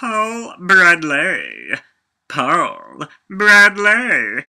Paul Bradley. Paul Bradley.